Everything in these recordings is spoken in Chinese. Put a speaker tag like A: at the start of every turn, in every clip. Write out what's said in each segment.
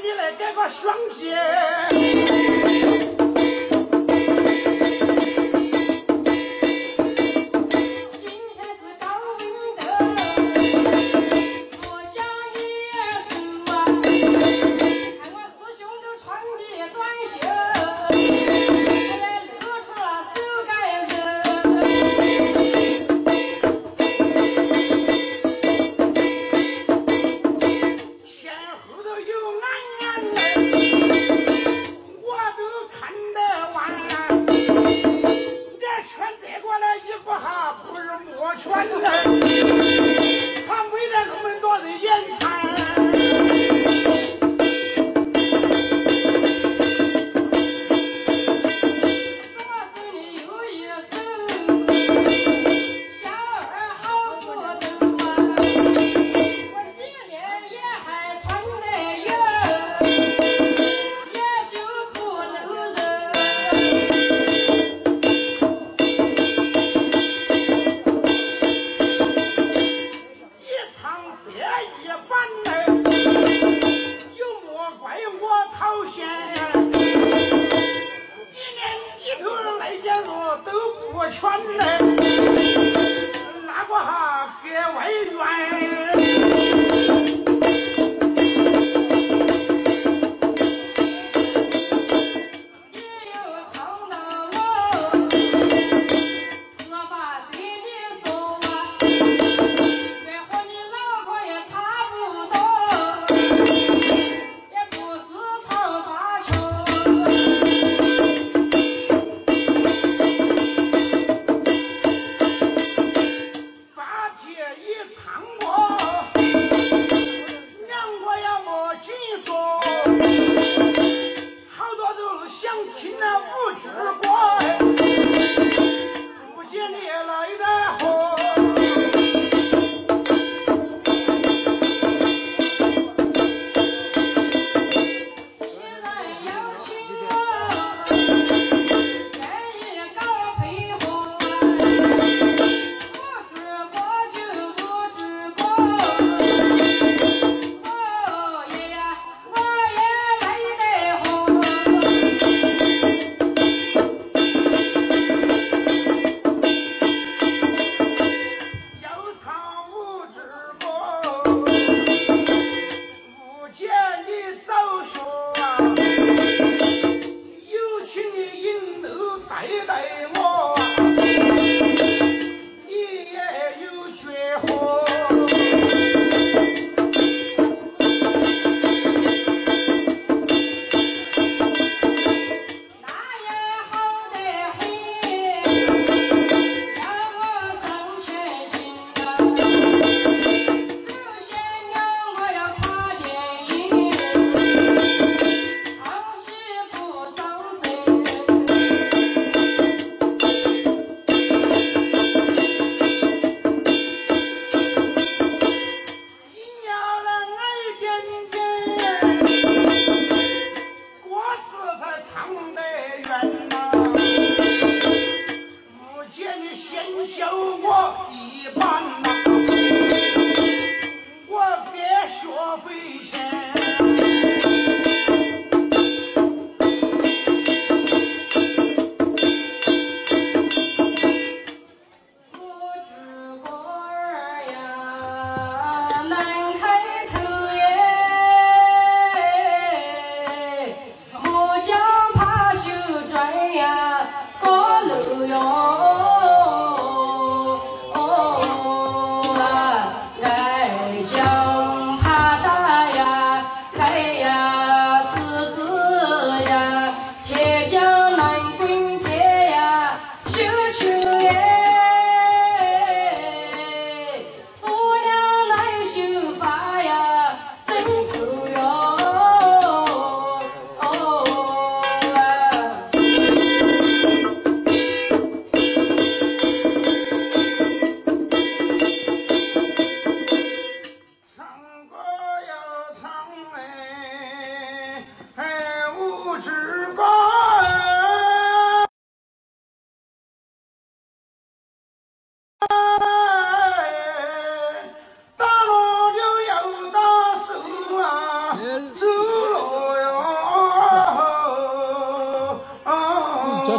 A: 你
B: 来给个双击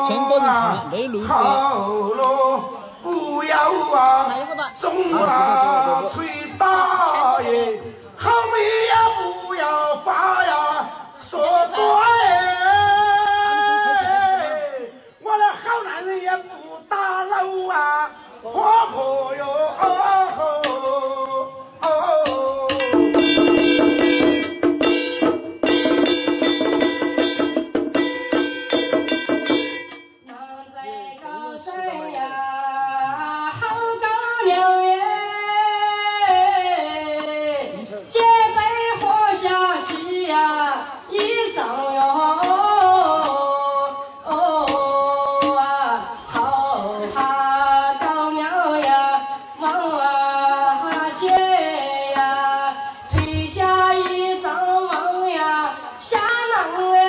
B: 听
A: 我
B: 呐，好啰，不要啊，总是吹大呀，好美呀，不要发呀，说多呀，我的好男人也，不打老啊，婆婆哟，哦吼。
A: 下郎哎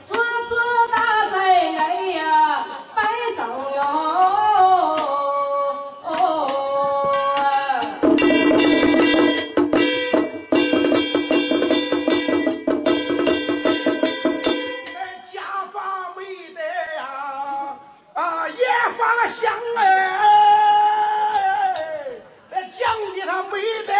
A: 次次打在哎呀白上哟哎假发没呀啊也了香哎的他没得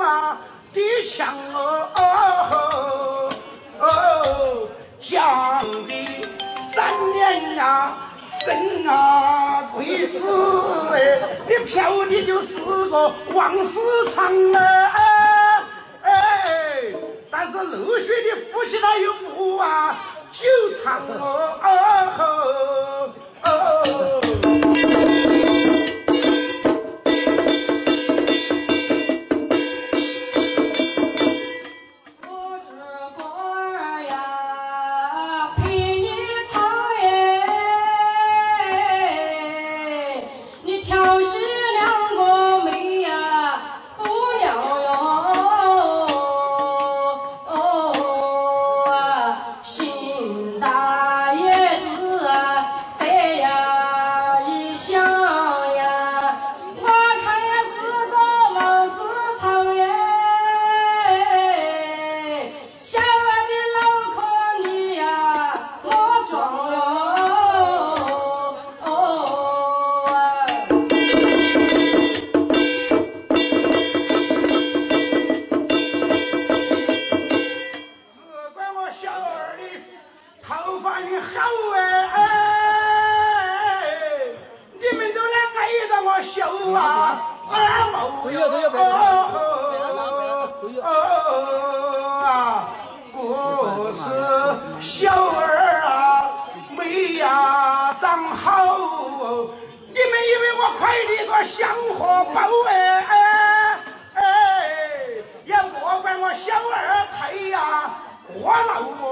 A: 啊的强哦，哦哦哦讲的三年呀、啊，生啊鬼子哎，你飘的就是个王思昌啊，哎哎，但是陆续的夫妻他又不啊，酒场哦哦。哦
B: 哦你好啊，哎，你
A: 们都来挨着我笑啊，
C: 啊，
A: 哦，啊，不是，小儿啊，没呀，长好哦，你们以为我快递个香荷包，哎，要，也莫怪我小二太呀，过了。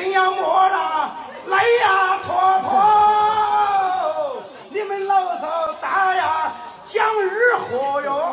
A: 定要磨了，来呀，坨坨，你们老少大呀，讲日和哟。